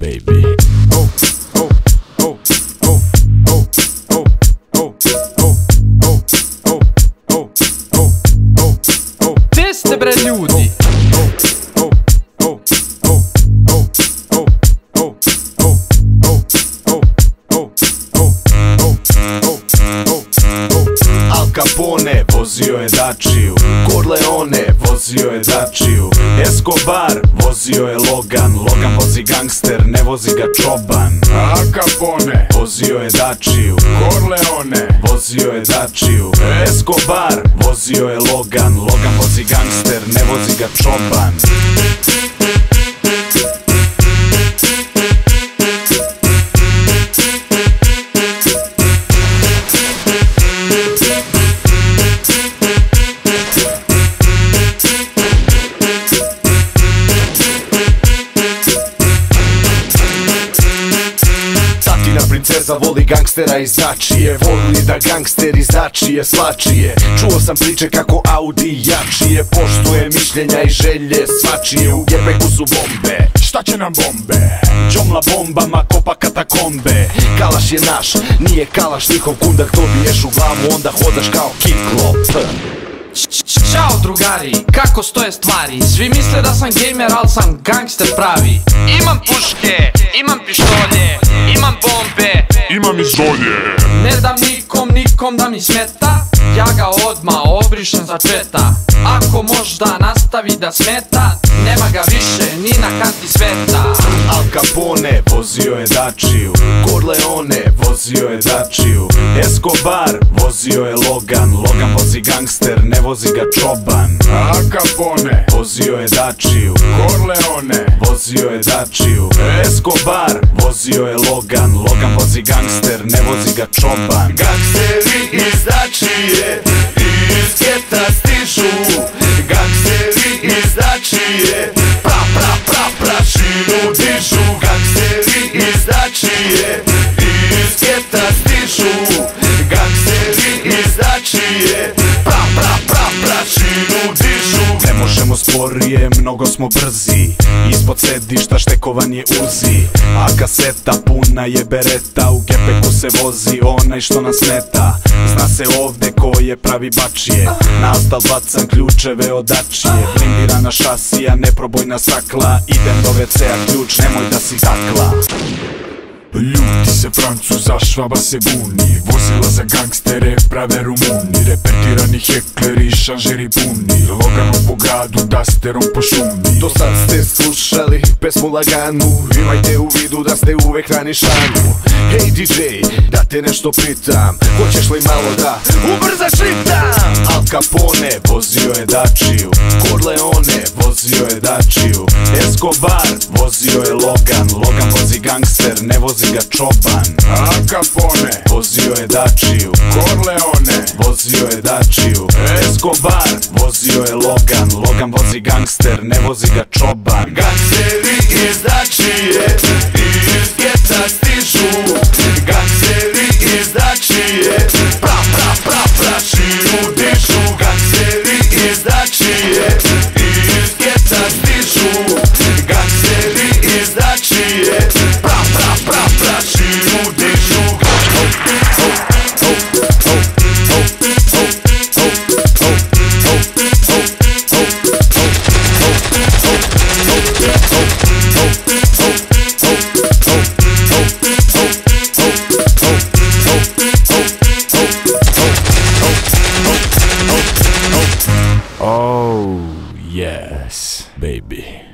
baby. Oh, vozio je Dačiju. Corleone vozio je Dačiju. Escobar vozio je Logan. Logan vozi gangster, ne vozi ga čoban. Al Capone Vozio je Dačiju. Corleone Vozio je Dačiju. Escobar Vozio je Logan. Logan vozi gangster, ne vozi ga čoban Princeza voli gangstera iz Dačije Voli da gangsteri začije svačije. Čuo sam priče kako Audi jačije. Poštuje mišljenja i želje svačije. U gepeku su bombe. Šta će nam bombe? Džomla bombama kopa katakombe. Kalaš je naš, nije kalaš njihov kundak. Dobiješ u glavu onda hodaš kao kiklop Ćao drugari, kako stoje stvari? Svi misle da sam gamer, al sam gangster pravi. Imam puške, imam pištolje, imam bombe. Imam i zolje Ne dam nikom, nikom da mi smeta Ja ga odma obrišem za četa. Ako možda nastavi da smeta Nema ga više ni na kanti sveta. Al Capone vozio je Dačiju Corleone vozio je Dačiju Escobar vozio je Logan Logan vozi gangster, ne vozi ga čoban. Al Capone Vozio je Dačiju. Corleone. Vozio je Dačiju. Escobar. Vozio je Logan Logan vozi gangster, ne vozi ga čoban. Gangsteri sporije, mnogo smo brzi. Ispod sedišta štekovan je uzi A kaseta puna je bereta. U gepeku se vozi onaj što nas smeta. Zna se ovde ko je pravi bačije. Na bacam ključeve od dačije Blindirana šasija, neprobojna sakla. Idem do WC-a ključ, nemoj da si takla Francuza, švaba se buni. Vozila za gangstere prave Rumuni. Repetirani hekleri, šanžeri puni. Loganom po gradu, dasterom po šumi. Do sad ste slušali pesmu laganu. Imajte u vidu da ste uvek na nišanu. Hej DJ, da te nešto pitam. Hoćeš li malo da ubrzaš ritam? Al Capone vozio je Dačiju. Corleone vozio je Dačiju. Escobar vozio je Logan. Logan vozi gangster, ne vozi ga čoban. Al Capone Vozio je Dačiju. Corleone. Vozio je Dačiju. Escobar Vozio je Logan. Logan vozi gangster, ne vozi ga čoban. Gangsteri iz Dačije. Iz geta stižu yes, baby